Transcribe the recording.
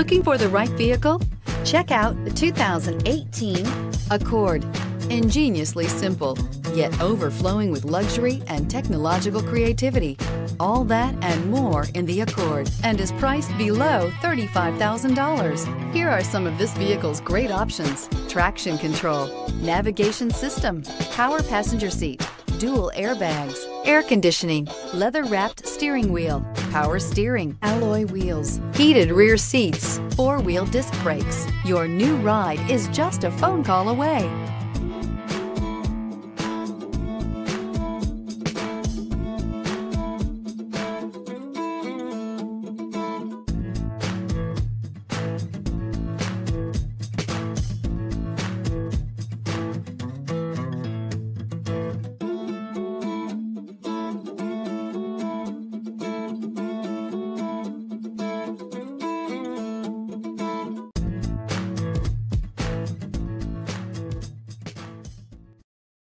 Looking for the right vehicle? Check out the 2018 Accord. Ingeniously simple, yet overflowing with luxury and technological creativity. All that and more in the Accord and is priced below $35,000. Here are some of this vehicle's great options. Traction control, navigation system, power passenger seat, dual airbags, air conditioning, leather wrapped steering wheel, power steering, alloy wheels, heated rear seats, four wheel disc brakes. Your new ride is just a phone call away.